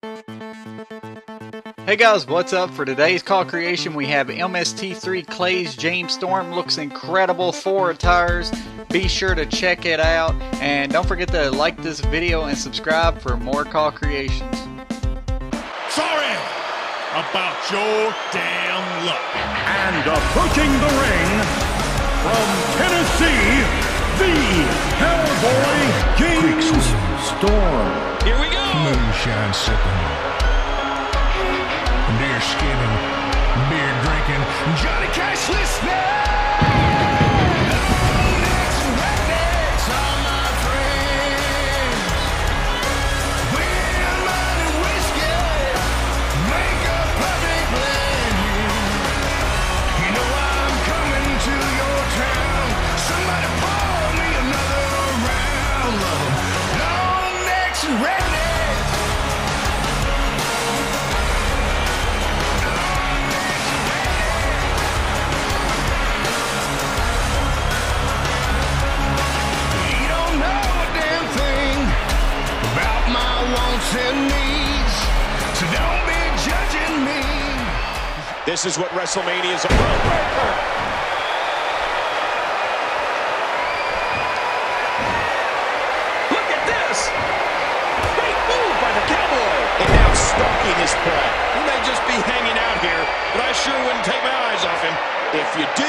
Hey guys, what's up? For today's CAW creation, we have MST3Claye's James Storm. Looks incredible, four tires. Be sure to check it out. And don't forget to like this video and subscribe for more CAW creations. Sorry about your damn luck. And approaching the ring from Tennessee, the Hellboy James moonshine sipping, deer skinning, beer drinking, Johnny Cash listening. Rednecks. Wants and needs, so don't be judging me. This is what WrestleMania is about. Look at this. Great move by the Cowboy. And now stalking his prey. He may just be hanging out here, but I sure wouldn't take my eyes off him. If you do.